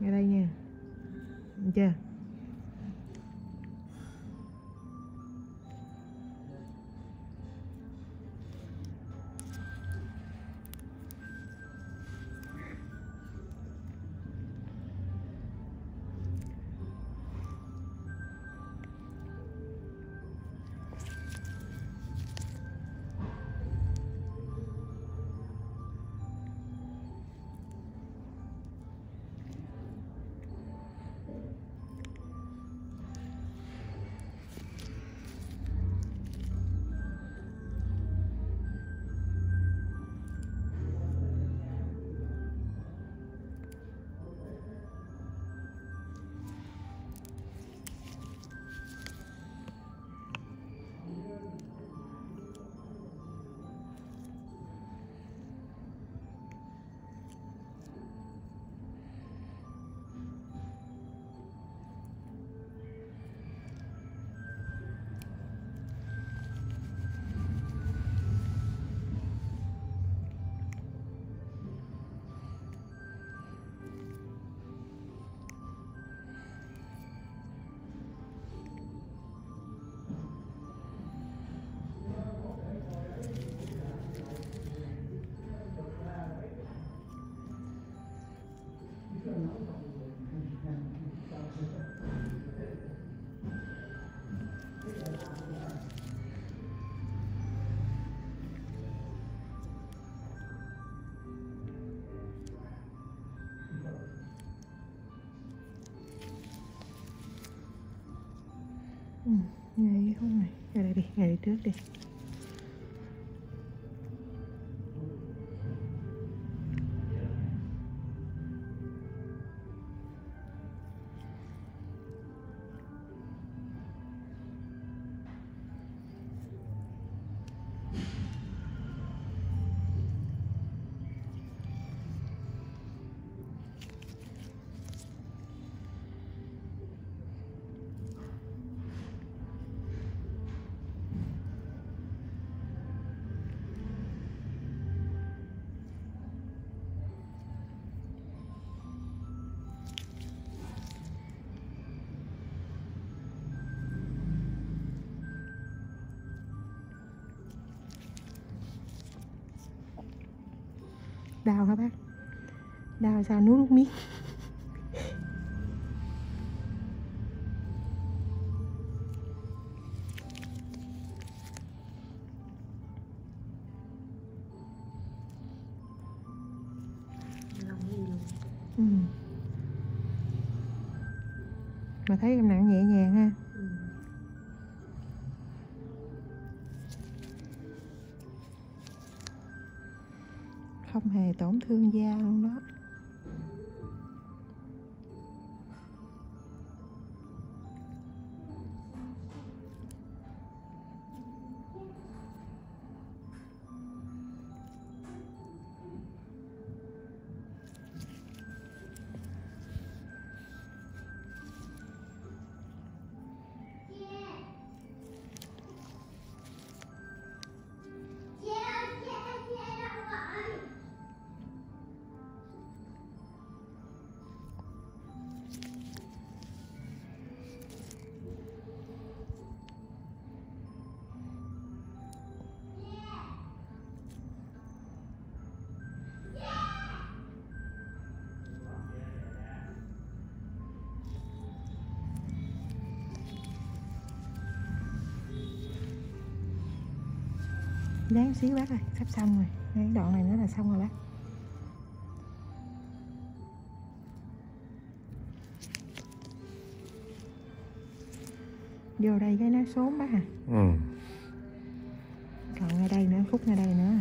Nghe đây nha. Được chưa? Ừ, ngày hôm này. Ngày này đi ngày đi trước đi. Đào hả bác. Đào ra nút nước miếng ừ. mà thấy em nặng nhẹ nhàng ha. Tổn thương da luôn đó. Đáng xíu bác ơi, sắp xong rồi. Cái đoạn này nữa là xong rồi bác. Vô đây cái nó xốn bác à. Ừ. Còn ngay đây nữa, khúc ngay đây nữa.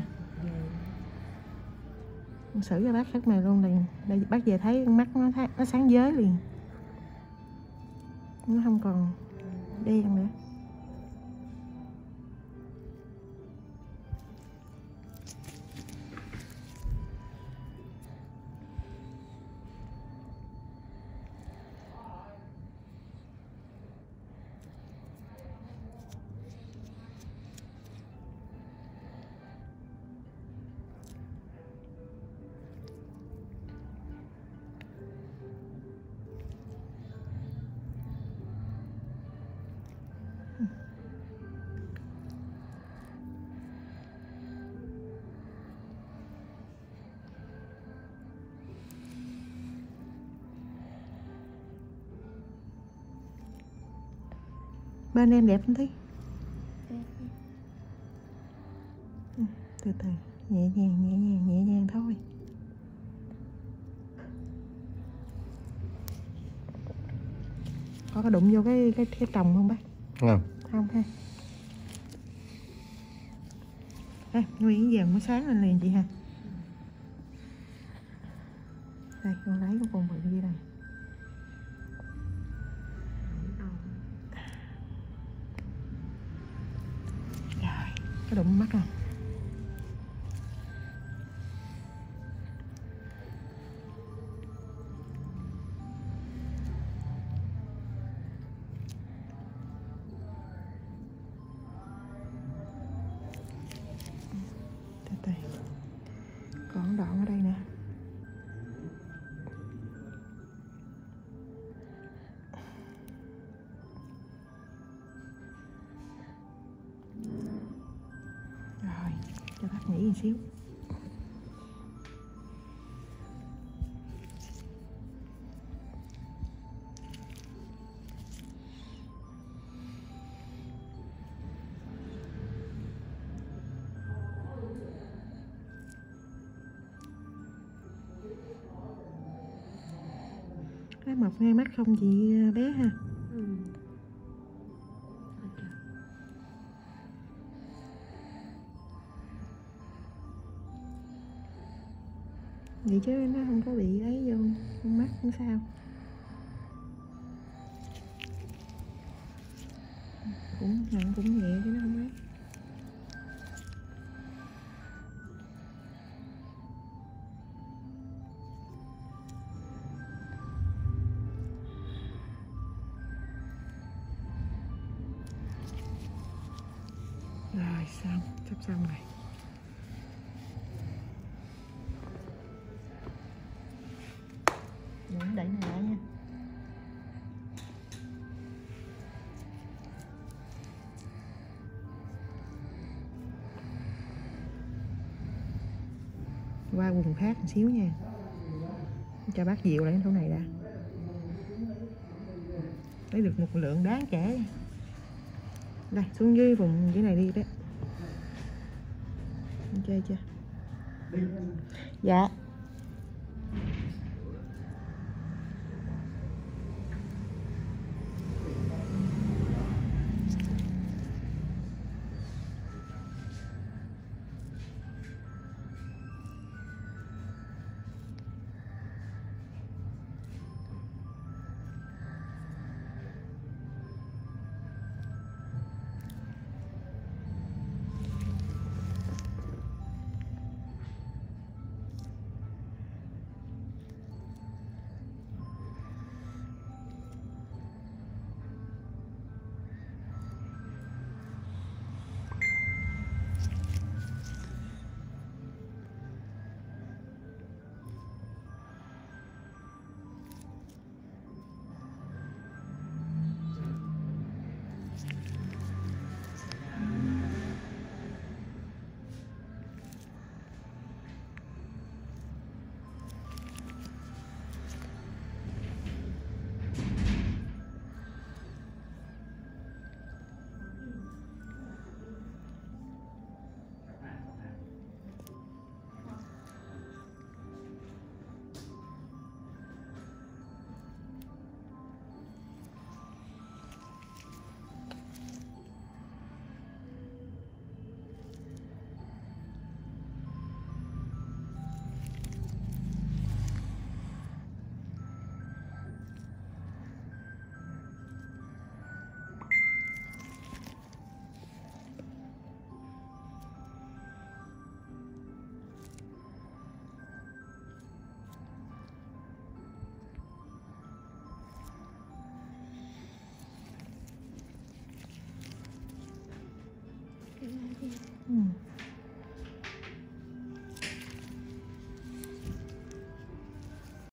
Xử cho bác rất này luôn liền. Đây bác về thấy mắt nó, thấy, nó sáng giới liền. Nó không còn đen nữa bên em đẹp không thấy? Từ từ nhẹ nhàng nhẹ nhàng nhẹ nhàng thôi. Có có đụng vô cái cái cái trồng không bác? Không. Không ha. Đây nguyên vàng mới sáng lên liền chị ha. Đây con lấy con con bự gì đây có đụng mắt không? Còn đoạn ở đây xíu. Cái mọc ngay mắt không chị à, bé ha. Vậy chứ nó không có bị ấy vô, con mắt không sao. Cũng, nặng cũng nhẹ chứ nó không ấy. Rồi, xong, sắp xong rồi. Qua vùng khác một xíu nha. Cho bác dịu lại chỗ này đã. Lấy được một lượng đáng kể đây, xuống dưới vùng dưới này đi đấy chơi chưa? Dạ.